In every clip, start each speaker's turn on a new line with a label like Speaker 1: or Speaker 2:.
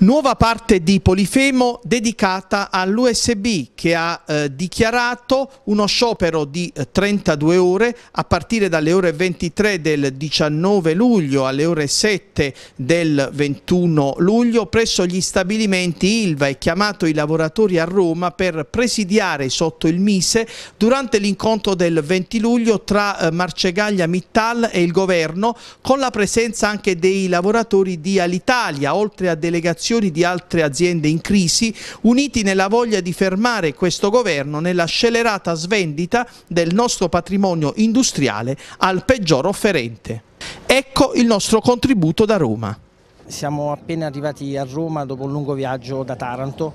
Speaker 1: Nuova parte di Polifemo dedicata all'USB che ha eh, dichiarato uno sciopero di 32 eh, ore a partire dalle ore 23 del 19 luglio alle ore 7 del 21 luglio presso gli stabilimenti Ilva e chiamato i lavoratori a Roma per presidiare sotto il Mise durante l'incontro del 20 luglio tra eh, Marcegaglia Mittal e il governo con la presenza anche dei lavoratori di Alitalia oltre a delegazioni direzioni di altre aziende in crisi, uniti nella voglia di fermare questo governo nella scelerata svendita del nostro patrimonio industriale al peggior offerente. Ecco il nostro contributo da Roma.
Speaker 2: Siamo appena arrivati a Roma dopo un lungo viaggio da Taranto.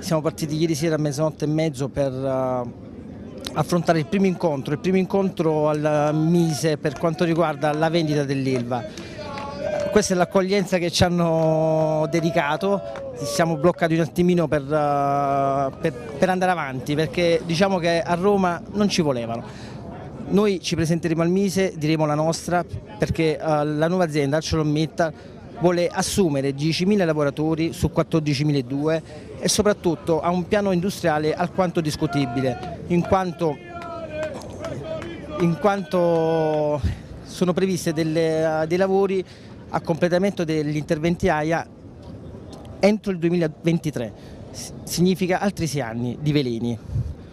Speaker 2: Siamo partiti ieri sera a mezzanotte e mezzo per uh, affrontare il primo incontro, il primo incontro al Mise per quanto riguarda la vendita dell'Ilva questa è l'accoglienza che ci hanno dedicato, siamo bloccati un attimino per, uh, per, per andare avanti perché diciamo che a Roma non ci volevano. Noi ci presenteremo al Mise, diremo la nostra perché uh, la nuova azienda ArcelorMittal vuole assumere 10.000 lavoratori su 14.002 e soprattutto ha un piano industriale alquanto discutibile in quanto, in quanto sono uh, dei lavori a completamento degli interventi AIA entro il 2023, significa altri sei anni di veleni.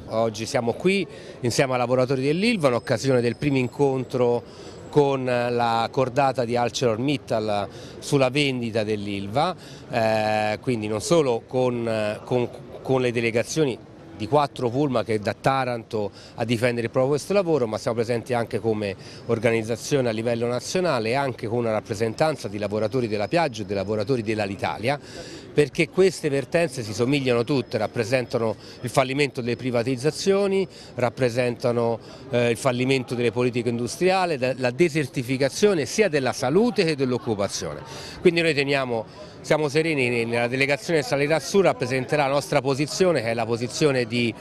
Speaker 3: Oggi siamo qui insieme ai lavoratori dell'Ilva in occasione del primo incontro con la cordata di ArcelorMittal sulla vendita dell'Ilva, eh, quindi non solo con, con, con le delegazioni di quattro pullman che da Taranto a difendere proprio questo lavoro, ma siamo presenti anche come organizzazione a livello nazionale e anche con una rappresentanza di lavoratori della Piaggio e dei lavoratori dell'Alitalia perché queste vertenze si somigliano tutte, rappresentano il fallimento delle privatizzazioni, rappresentano eh, il fallimento delle politiche industriali, la desertificazione sia della salute che dell'occupazione. Quindi noi teniamo, siamo sereni, nella delegazione Sanità Sur rappresenterà la nostra posizione che è la posizione di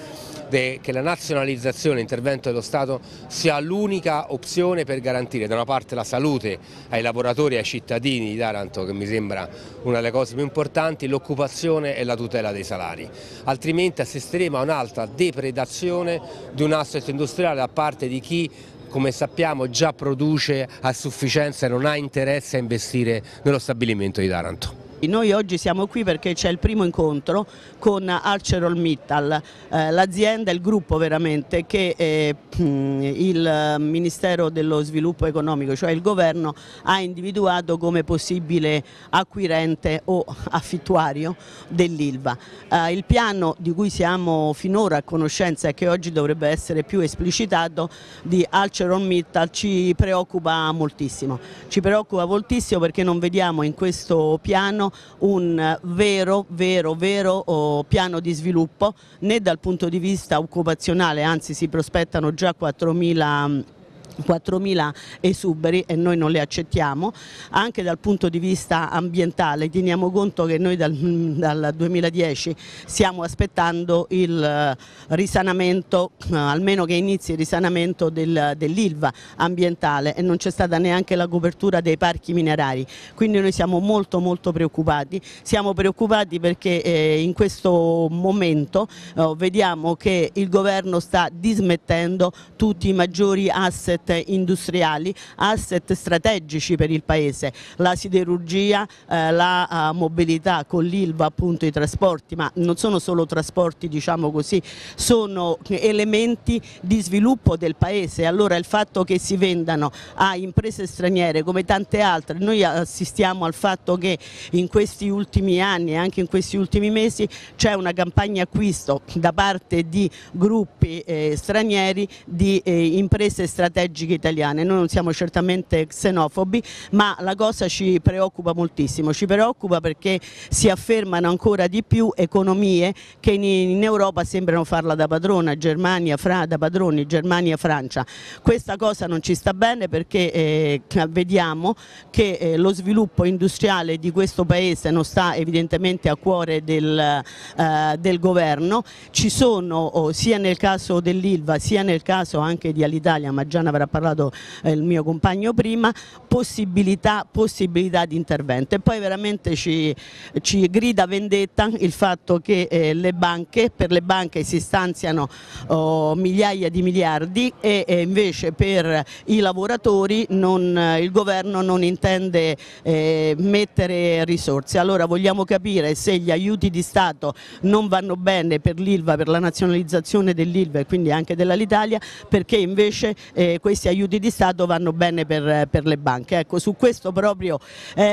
Speaker 3: che la nazionalizzazione, l'intervento dello Stato sia l'unica opzione per garantire da una parte la salute ai lavoratori e ai cittadini di Taranto che mi sembra una delle cose più importanti, l'occupazione e la tutela dei salari, altrimenti assisteremo a un'altra depredazione di un asset industriale da parte di chi come sappiamo già produce a sufficienza e non ha interesse a investire nello stabilimento di Taranto.
Speaker 4: Noi oggi siamo qui perché c'è il primo incontro con ArcelorMittal, eh, l'azienda, il gruppo veramente che eh, il Ministero dello Sviluppo Economico, cioè il governo, ha individuato come possibile acquirente o affittuario dell'Ilva. Eh, il piano di cui siamo finora a conoscenza e che oggi dovrebbe essere più esplicitato di ArcelorMittal ci preoccupa moltissimo. Ci preoccupa moltissimo perché non vediamo in questo piano un vero, vero, vero oh, piano di sviluppo né dal punto di vista occupazionale, anzi si prospettano già 4.000 4.000 esuberi e noi non le accettiamo, anche dal punto di vista ambientale teniamo conto che noi dal, dal 2010 stiamo aspettando il eh, risanamento, eh, almeno che inizi il risanamento del, dell'ILVA ambientale e non c'è stata neanche la copertura dei parchi minerari, quindi noi siamo molto molto preoccupati, siamo preoccupati perché eh, in questo momento eh, vediamo che il governo sta dismettendo tutti i maggiori asset industriali, asset strategici per il Paese, la siderurgia, eh, la uh, mobilità con l'ILVA, appunto i trasporti, ma non sono solo trasporti diciamo così, sono elementi di sviluppo del Paese, allora il fatto che si vendano a imprese straniere come tante altre, noi assistiamo al fatto che in questi ultimi anni e anche in questi ultimi mesi c'è una campagna acquisto da parte di gruppi eh, stranieri di eh, imprese strategiche strategiche italiane. Noi non siamo certamente xenofobi, ma la cosa ci preoccupa moltissimo, ci preoccupa perché si affermano ancora di più economie che in, Europa sembrano farla da padrona, Germania, Fra, da padroni, Germania, Francia. Questa cosa non ci sta bene perché eh, vediamo che eh, lo sviluppo industriale di questo paese non sta evidentemente a cuore del, eh, del governo, ci sono oh, sia nel caso dell'Ilva sia nel caso anche di Alitalia, ma già ne avrà parlato eh, il mio compagno prima, possibilità, possibilità di intervento e poi veramente ci, ci grida vendetta il fatto che eh, le banche, per le banche si stanziano oh, migliaia di miliardi e eh, invece per i lavoratori non, il governo non intende eh, mettere risorse. Allora vogliamo capire se gli aiuti di Stato non vanno bene per l'ILVA, per la nazionalizzazione dell'ILVA e quindi anche dell'Alitalia, perché invece eh, questi aiuti di Stato vanno bene per, per le banche. Ecco, su questo proprio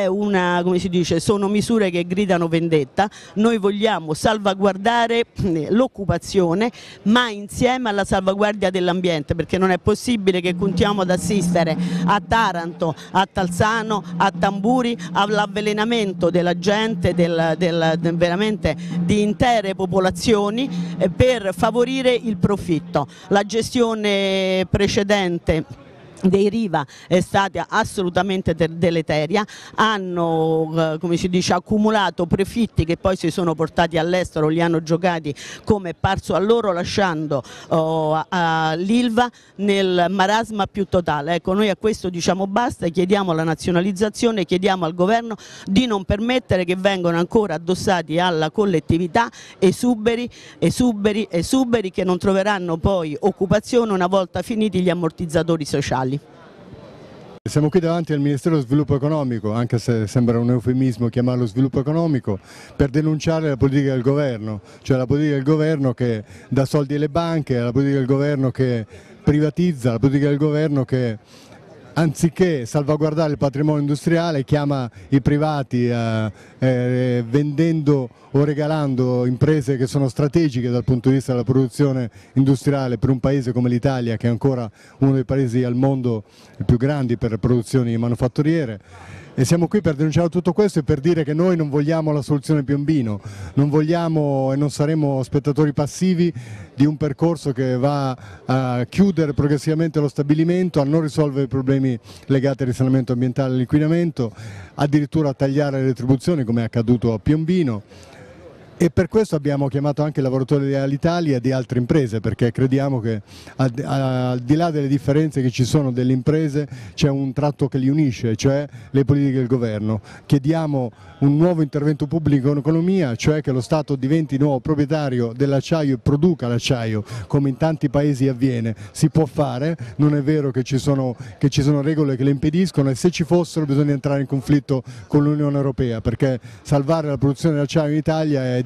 Speaker 4: una, dice, sono misure che gridano vendetta, noi vogliamo salvaguardare eh, l'occupazione ma insieme alla salvaguardia dell'ambiente perché non è possibile che continuiamo ad assistere a Taranto, a Talzano, a Tamburi all'avvelenamento della gente, del, del, veramente di intere popolazioni eh, per favorire il profitto. La gestione precedente Buonanotte dei Riva è stata assolutamente deleteria, hanno eh, come si dice, accumulato prefitti che poi si sono portati all'estero, li hanno giocati come è parso a loro lasciando oh, l'Ilva nel marasma più totale. Ecco, noi a questo diciamo basta, chiediamo la nazionalizzazione, chiediamo al governo di non permettere che vengano ancora addossati alla collettività esuberi, esuberi, esuberi che non troveranno poi occupazione una volta finiti gli ammortizzatori sociali locali.
Speaker 5: Siamo qui davanti al Ministero dello Sviluppo Economico, anche se sembra un eufemismo chiamarlo sviluppo economico, per denunciare la politica del governo, cioè la politica del governo che dà soldi alle banche, la politica del governo che privatizza, la politica del governo che anziché salvaguardare il patrimonio industriale chiama i privati eh, eh, vendendo o regalando imprese che sono strategiche dal punto di vista della produzione industriale per un paese come l'Italia che è ancora uno dei paesi al mondo più grandi per produzioni manufatturiere e siamo qui per denunciare tutto questo e per dire che noi non vogliamo la soluzione Piombino, non vogliamo e non saremo spettatori passivi di un percorso che va a chiudere progressivamente lo stabilimento, a non risolvere i problemi legati al risanamento ambientale e all'inquinamento, addirittura a tagliare le retribuzioni come è accaduto a Piombino e per questo abbiamo chiamato anche i lavoratori dell'Italia e di altre imprese perché crediamo che al, di là delle differenze che ci sono delle imprese c'è un tratto che li unisce, cioè le politiche del governo. Chiediamo un nuovo intervento pubblico in economia, cioè che lo Stato diventi nuovo proprietario dell'acciaio e produca l'acciaio come in tanti paesi avviene. Si può fare, non è vero che ci sono, che ci sono regole che le impediscono e se ci fossero bisogna entrare in conflitto con l'Unione Europea perché salvare la produzione dell'acciaio in Italia è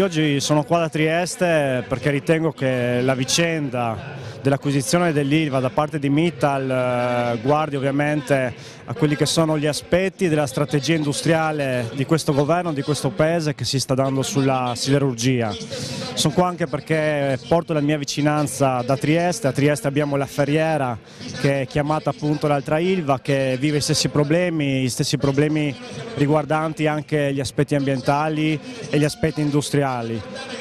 Speaker 6: Io oggi sono qua da Trieste perché ritengo che la vicenda dell'acquisizione dell'ILVA da parte di Mittal eh, guardi ovviamente a quelli che sono gli aspetti della strategia industriale di questo governo, di questo paese che si sta dando sulla siderurgia. Sono qua anche perché porto la mia vicinanza da Trieste, a Trieste abbiamo la Ferriera che è chiamata appunto l'altra Ilva che vive i stessi problemi, gli stessi problemi riguardanti anche gli aspetti ambientali e gli aspetti industriali.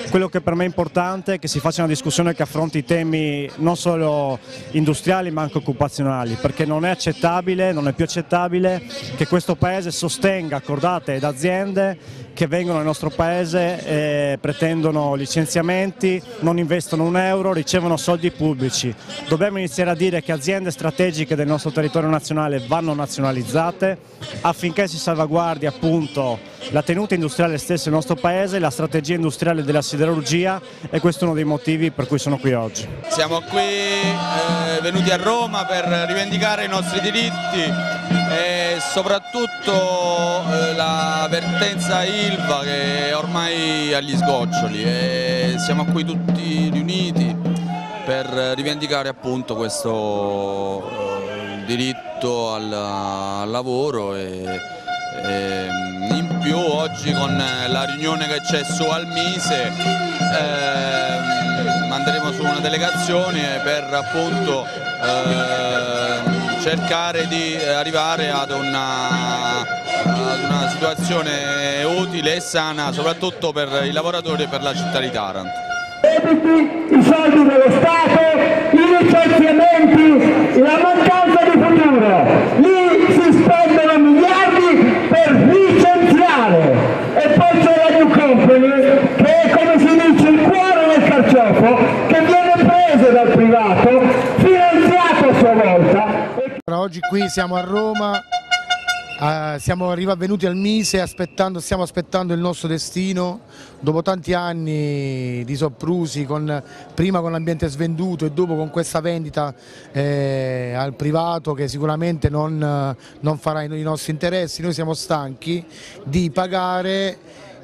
Speaker 6: Quello che per me è importante è che si faccia una discussione che affronti temi non solo industriali ma anche occupazionali, perché non è accettabile, non è più accettabile che questo Paese sostenga cordate ed aziende che vengono nel nostro Paese e pretendono licenziamenti, non investono un euro, ricevono soldi pubblici. Dobbiamo iniziare a dire che aziende strategiche del nostro territorio nazionale vanno nazionalizzate affinché si salvaguardi appunto la tenuta industriale stessa del nostro Paese, la strategia industriale della siderurgia e questo è uno dei motivi per cui sono qui oggi.
Speaker 7: Siamo qui eh, venuti a Roma per rivendicare i nostri diritti e soprattutto eh, la vertenza ILVA che è ormai agli sgoccioli e siamo qui tutti riuniti per rivendicare appunto questo eh, diritto al, al lavoro e, e in più oggi con la riunione che c'è su Almise eh, manderemo su una delegazione per appunto eh, cercare di arrivare ad una, ad una situazione utile e sana soprattutto per i lavoratori e per la città di Taranto.
Speaker 8: I soldi dello Stato, i licenziamenti, la mancanza di futuro. Lì si spendono miliardi per licenziare. E poi c'è la New Company che è come si dice il cuore del carciofo che viene preso dal privato, finanziato a sua volta.
Speaker 9: Oggi qui siamo a Roma, eh, siamo venuti al Mise aspettando, stiamo aspettando il nostro destino. Dopo tanti anni di soprusi, con, prima con l'ambiente svenduto e dopo con questa vendita eh, al privato che sicuramente non, non farà i nostri interessi, noi siamo stanchi di pagare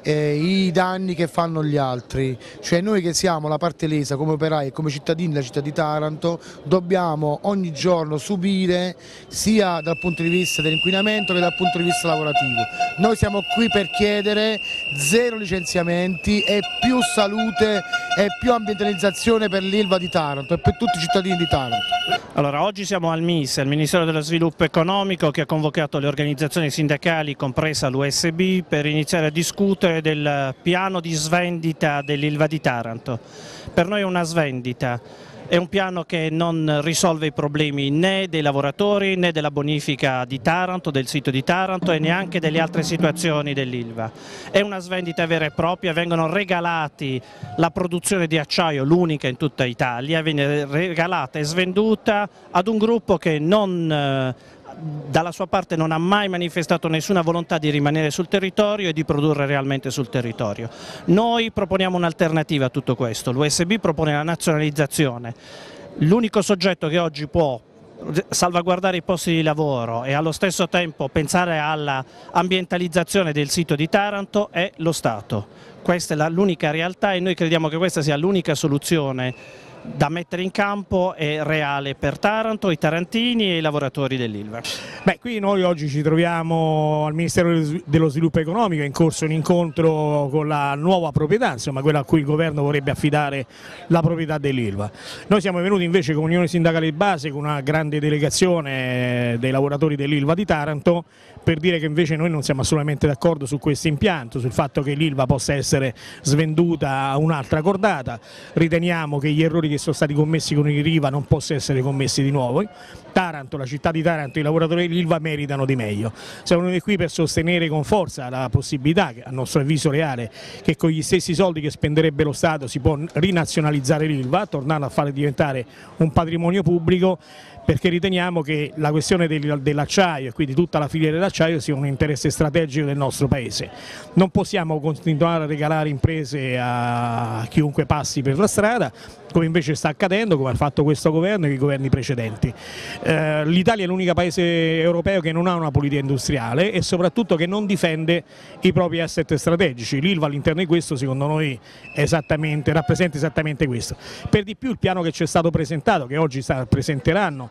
Speaker 9: eh, i danni che fanno gli altri, cioè noi che siamo la parte lesa come operai e come cittadini della città di Taranto dobbiamo ogni giorno subire sia dal punto di vista dell'inquinamento che dal punto di vista lavorativo. Noi siamo qui per chiedere zero licenziamenti e più salute e più ambientalizzazione per l'Ilva di Taranto e per tutti i cittadini di Taranto.
Speaker 10: Allora, oggi siamo al MIS, il Ministero dello Sviluppo Economico che ha convocato le organizzazioni sindacali, compresa l'USB, per iniziare a discutere del piano di svendita dell'Ilva di Taranto. Per noi è una svendita, è un piano che non risolve i problemi né dei lavoratori né della bonifica di Taranto, del sito di Taranto e neanche delle altre situazioni dell'Ilva. È una svendita vera e propria, vengono regalati la produzione di acciaio, l'unica in tutta Italia, viene regalata e svenduta ad un gruppo che non eh, dalla sua parte non ha mai manifestato nessuna volontà di rimanere sul territorio e di produrre realmente sul territorio. Noi proponiamo un'alternativa a tutto questo, l'USB propone la nazionalizzazione. L'unico soggetto che oggi può salvaguardare i posti di lavoro e allo stesso tempo pensare all'ambientalizzazione del sito di Taranto è lo Stato. Questa è l'unica realtà e noi crediamo che questa sia l'unica soluzione da mettere in campo è reale per Taranto, i tarantini e i lavoratori dell'Ilva.
Speaker 11: Beh, qui noi oggi ci troviamo al Ministero dello Sviluppo Economico, è in corso un incontro con la nuova proprietà, insomma quella a cui il governo vorrebbe affidare la proprietà dell'Ilva. Noi siamo venuti invece con Unione Sindacale di Base, con una grande delegazione dei lavoratori dell'Ilva di Taranto, per dire che invece noi non siamo assolutamente d'accordo su questo impianto, sul fatto che l'Ilva possa essere svenduta a un'altra cordata, riteniamo che gli errori che sono stati commessi con il Riva non possano essere commessi di nuovo. Taranto, la città di Taranto, i lavoratori dell'Ilva meritano di meglio. Siamo venuti qui per sostenere con forza la possibilità, a nostro avviso reale, che con gli stessi soldi che spenderebbe lo Stato si può rinazionalizzare l'Ilva, tornando a fare diventare un patrimonio pubblico perché riteniamo che la questione dell'acciaio e quindi tutta la filiera dell'acciaio sia un interesse strategico del nostro Paese. Non possiamo continuare a regalare imprese a chiunque passi per la strada, come invece sta accadendo, come ha fatto questo governo e i governi precedenti. Eh, L'Italia è l'unico paese europeo che non ha una politica industriale e soprattutto che non difende i propri asset strategici. L'ILVA all'interno di questo secondo noi esattamente, rappresenta esattamente questo. Per di più il piano che ci è stato presentato, che oggi presenteranno,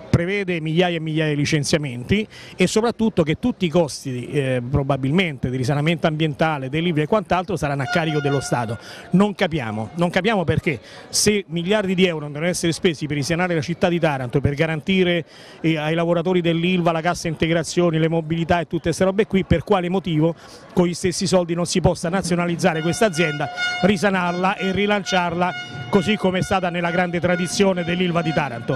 Speaker 11: prevede migliaia e migliaia di licenziamenti e soprattutto che tutti i costi eh, probabilmente di risanamento ambientale, dei libri e quant'altro saranno a carico dello Stato. Non capiamo, non capiamo perché se miliardi di euro devono essere spesi per risanare la città di Taranto, per garantire eh, ai lavoratori dell'Ilva la cassa integrazioni, le mobilità e tutte queste robe qui, per quale motivo con gli stessi soldi non si possa nazionalizzare questa azienda, risanarla e rilanciarla così come è stata nella grande tradizione dell'Ilva di Taranto.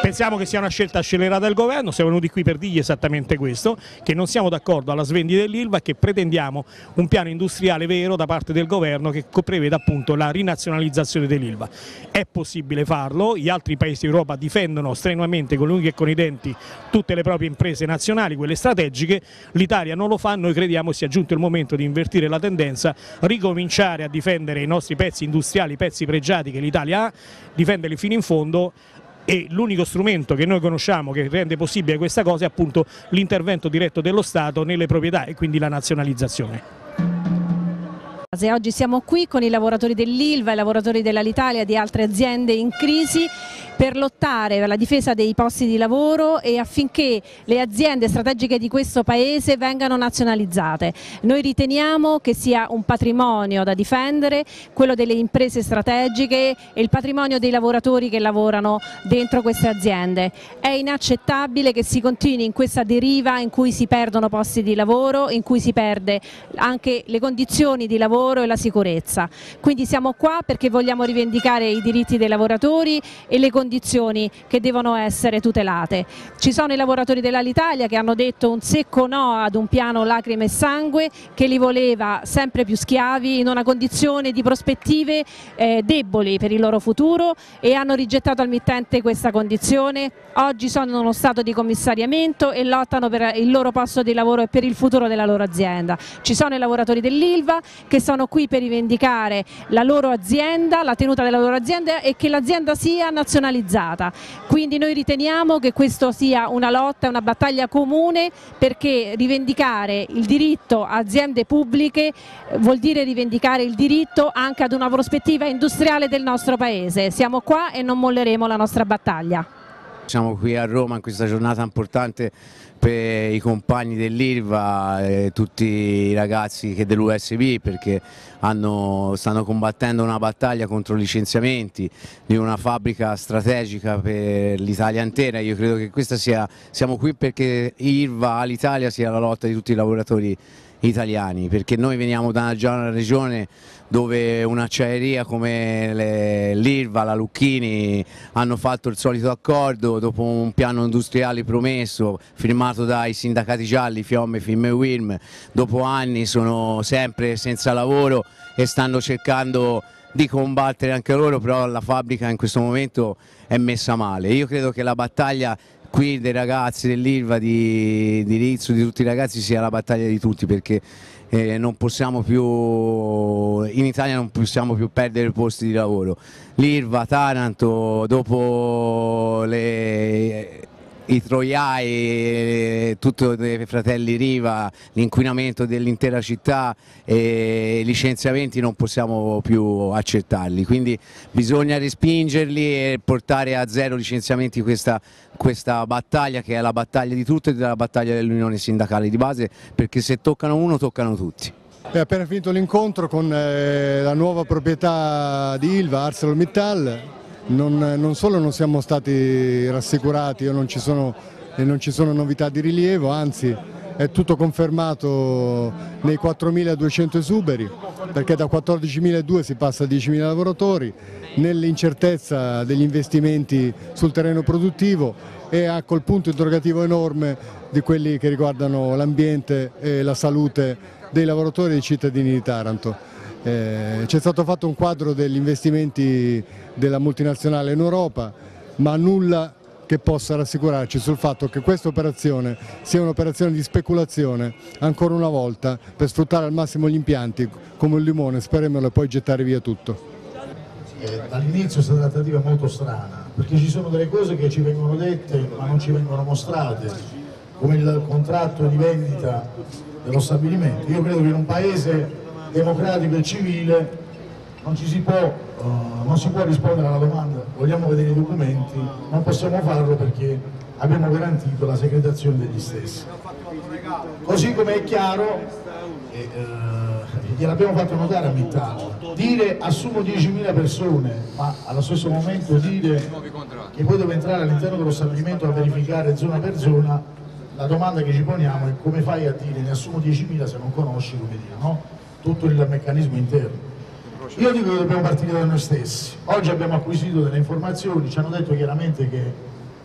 Speaker 11: Pensiamo che sia una scelta scellerata del governo, siamo venuti qui per dirgli esattamente questo, che non siamo d'accordo alla svendita dell'Ilva e che pretendiamo un piano industriale vero da parte del governo che preveda appunto la rinazionalizzazione dell'Ilva. È possibile farlo, gli altri paesi d'Europa difendono strenuamente con l'unghie e con i denti tutte le proprie imprese nazionali, quelle strategiche, l'Italia non lo fa, noi crediamo sia giunto il momento di invertire la tendenza, ricominciare a difendere i nostri pezzi industriali, i pezzi pregiati che l'Italia ha, difenderli fino in fondo e l'unico strumento che noi conosciamo che rende possibile questa cosa è appunto l'intervento diretto dello Stato nelle proprietà e quindi la nazionalizzazione.
Speaker 12: Oggi siamo qui con i lavoratori dell'Ilva, i lavoratori dell'Alitalia e di altre aziende in crisi per lottare per la difesa dei posti di lavoro e affinché le aziende strategiche di questo Paese vengano nazionalizzate. Noi riteniamo che sia un patrimonio da difendere, quello delle imprese strategiche e il patrimonio dei lavoratori che lavorano dentro queste aziende. È inaccettabile che si continui in questa deriva in cui si perdono posti di lavoro, in cui si perde anche le condizioni di lavoro e la sicurezza. Quindi siamo qua perché vogliamo rivendicare i diritti dei lavoratori e le condizioni che devono essere tutelate. Ci sono i lavoratori dell'Alitalia che hanno detto un secco no ad un piano lacrime e sangue che li voleva sempre più schiavi in una condizione di prospettive eh, deboli per il loro futuro e hanno rigettato al mittente questa condizione. Oggi sono in uno stato di commissariamento e lottano per il loro posto di lavoro e per il futuro della loro azienda. Ci sono i lavoratori dell'Ilva che sono qui per rivendicare la loro azienda, la tenuta della loro azienda e che l'azienda sia nazionalizzata. Quindi noi riteniamo che questo sia una lotta, una battaglia comune perché rivendicare il diritto a aziende pubbliche eh, vuol dire rivendicare il diritto anche ad una prospettiva industriale del nostro Paese. Siamo qua e non molleremo la nostra battaglia.
Speaker 13: Siamo qui a Roma in questa giornata importante per i compagni dell'Irva e tutti i ragazzi dell'USB perché hanno, stanno combattendo una battaglia contro licenziamenti di una fabbrica strategica per l'Italia intera. Io credo che questa sia, siamo qui perché Irva all'Italia sia la lotta di tutti i lavoratori italiani, perché noi veniamo da una regione dove un'acciaieria come l'Irva, la Lucchini hanno fatto il solito accordo dopo un piano industriale promesso firmato dai sindacati gialli Fiomme, Film e Wilm, dopo anni sono sempre senza lavoro e stanno cercando di combattere anche loro, però la fabbrica in questo momento è messa male. Io credo che la battaglia qui dei ragazzi dell'Ilva, di, di Rizzo, di tutti i ragazzi sia la battaglia di tutti perché eh, non possiamo più, in Italia non possiamo più perdere posti di lavoro. L'Ilva, Taranto, dopo le, i troiai, tutto dei fratelli Riva, l'inquinamento dell'intera città e i licenziamenti non possiamo più accettarli, quindi bisogna respingerli e portare a zero licenziamenti questa, questa battaglia che è la battaglia di tutti e la battaglia dell'Unione Sindacale di base perché se toccano uno toccano tutti.
Speaker 5: È appena finito l'incontro con eh, la nuova proprietà di Ilva, ArcelorMittal, non, non, solo non siamo stati rassicurati o non ci, sono, non ci sono novità di rilievo, anzi è tutto confermato nei 4.200 esuberi, perché da 14.200 si passa a 10.000 lavoratori, nell'incertezza degli investimenti sul terreno produttivo e ha col punto interrogativo enorme di quelli che riguardano l'ambiente e la salute dei lavoratori e dei cittadini di Taranto. Eh, C'è stato fatto un quadro degli investimenti della multinazionale in Europa, ma nulla che possa rassicurarci sul fatto che questa operazione sia un'operazione di speculazione ancora una volta per sfruttare al massimo gli impianti come un limone, speremelo e poi gettare via tutto.
Speaker 14: Eh, Dall'inizio è stata una trattativa molto strana perché ci sono delle cose che ci vengono dette ma non ci vengono mostrate come il contratto di vendita dello stabilimento. Io credo che in un paese democratico e civile non, si può, uh, non si può rispondere alla domanda vogliamo vedere i documenti, non possiamo farlo perché abbiamo garantito la segretazione degli stessi. Così come è chiaro, eh, gliel'abbiamo fatto notare a Mittal, dire assumo 10.000 persone, ma allo stesso momento dire che poi deve entrare all'interno dello stabilimento a verificare zona per zona, la domanda che ci poniamo è come fai a dire ne assumo 10.000 se non conosci come dire, no? Tutto il meccanismo interno. Io dico che dobbiamo partire da noi stessi. Oggi abbiamo acquisito delle informazioni, ci hanno detto chiaramente che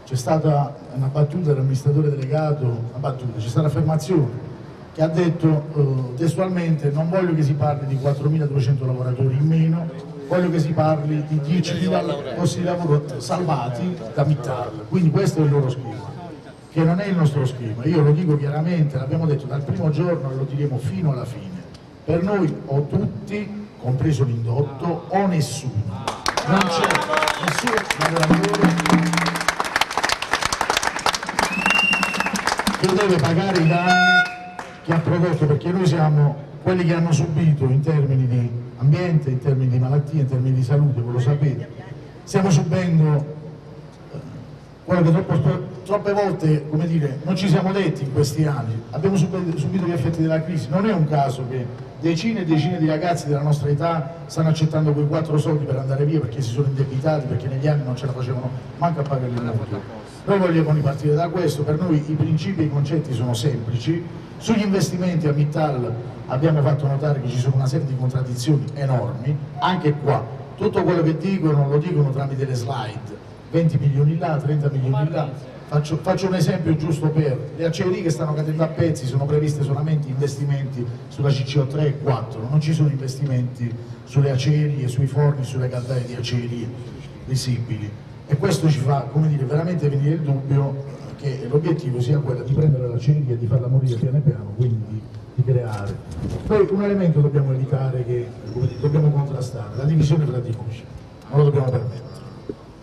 Speaker 14: c'è stata una battuta dell'amministratore delegato, una battuta, c'è stata un'affermazione che ha detto eh, testualmente non voglio che si parli di 4.200 lavoratori in meno, voglio che si parli di 10.000 posti di lavoro salvati da Mittal. Quindi questo è il loro schema, che non è il nostro schema. Io lo dico chiaramente, l'abbiamo detto dal primo giorno e lo diremo fino alla fine. Per noi o tutti compreso l'indotto, o nessuno. Non c'è nessun lavoratore che deve pagare i danni che ha prodotto, perché noi siamo quelli che hanno subito in termini di ambiente, in termini di malattie, in termini di salute, voi lo sapete. Stiamo subendo quello che troppo, troppe volte come dire, non ci siamo detti in questi anni, abbiamo subito, gli effetti della crisi, non è un caso che decine e decine di ragazzi della nostra età stanno accettando quei quattro soldi per andare via perché si sono indebitati, perché negli anni non ce la facevano manco a pagare il mutuo. Noi vogliamo ripartire da questo, per noi i principi e i concetti sono semplici, sugli investimenti a Mittal abbiamo fatto notare che ci sono una serie di contraddizioni enormi, anche qua tutto quello che dicono lo dicono tramite le slide, 20 milioni là, 30 milioni là. Faccio, faccio, un esempio giusto per le acciaierie che stanno cadendo a pezzi, sono previste solamente investimenti sulla CCO3 e 4, non ci sono investimenti sulle acciaierie, sui forni, sulle caldaie di acciaierie visibili. E questo ci fa dire, veramente venire il dubbio che l'obiettivo sia quello di prendere l'acciaieria e di farla morire piano piano, quindi di creare. Poi un elemento dobbiamo evitare che dire, dobbiamo contrastare, la divisione tra di noi, non lo dobbiamo permettere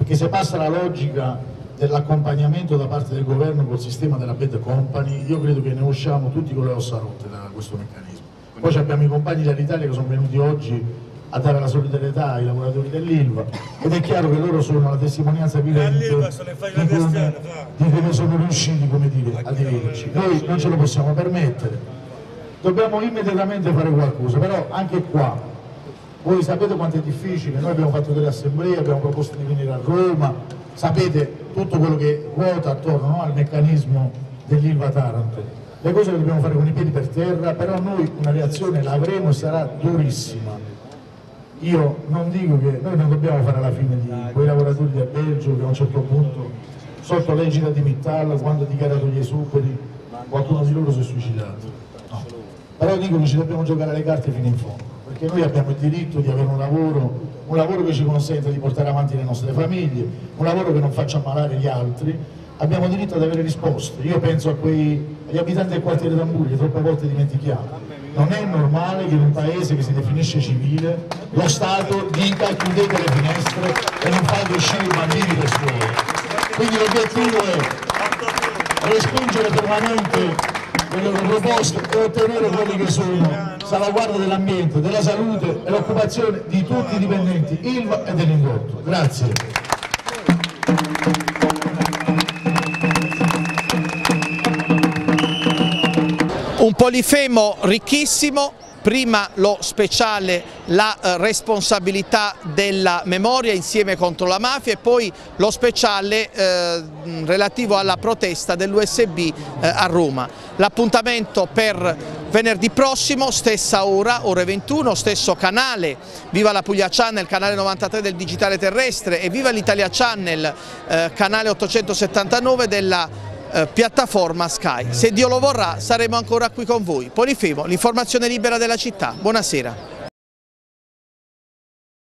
Speaker 14: perché se passa la logica dell'accompagnamento da parte del governo col sistema della bed company, io credo che ne usciamo tutti con le ossa rotte da questo meccanismo. Poi abbiamo i compagni dell'Italia che sono venuti oggi a dare la solidarietà ai lavoratori dell'Ilva ed è chiaro che loro sono la testimonianza vivente di come, di come sono riusciti come dire, a dividerci. Noi non ce lo possiamo permettere, dobbiamo immediatamente fare qualcosa, però anche qua voi sapete quanto è difficile, noi abbiamo fatto delle assemblee, abbiamo proposto di venire a Roma, sapete tutto quello che ruota attorno no, al meccanismo dell'Ilva Taranto. Le cose le dobbiamo fare con i piedi per terra, però noi una reazione la avremo e sarà durissima. Io non dico che noi non dobbiamo fare la fine di quei lavoratori del Belgio che a un certo punto, sotto l'egida di Mittal, quando ha dichiarato gli esuberi, qualcuno di loro si è suicidato. No. Però dico che ci dobbiamo giocare le carte fino in fondo perché noi abbiamo il diritto di avere un lavoro, un lavoro che ci consenta di portare avanti le nostre famiglie, un lavoro che non faccia ammalare gli altri, abbiamo diritto ad avere risposte. Io penso a quei, agli abitanti del quartiere d'Amburi che troppe volte dimentichiamo. Non è normale che in un paese che si definisce civile lo Stato dica chiudete le finestre e non fate uscire i bambini per scuola. Quindi l'obiettivo è respingere permanente le loro proposte e ottenere quelli che sono salvaguardia dell'ambiente, della salute e l'occupazione di tutti i dipendenti ILVA e dell'indotto. Grazie.
Speaker 1: Un polifemo ricchissimo prima lo speciale la eh, responsabilità della memoria insieme contro la mafia e poi lo speciale eh, relativo alla protesta dell'USB eh, a Roma. L'appuntamento per venerdì prossimo, stessa ora, ore 21, stesso canale, viva la Puglia Channel, canale 93 del digitale terrestre e viva l'Italia Channel, canale 879 della eh, piattaforma Sky. Se Dio lo vorrà saremo ancora qui con voi. Polifemo, l'informazione libera della città. Buonasera.